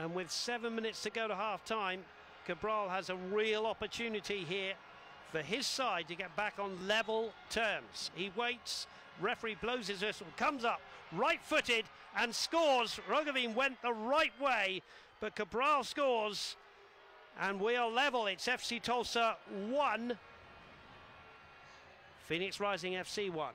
And with seven minutes to go to half time, Cabral has a real opportunity here for his side to get back on level terms. He waits, referee blows his whistle, comes up, right footed, and scores. Rogovin went the right way, but Cabral scores, and we are level. It's FC Tulsa 1, Phoenix Rising FC 1.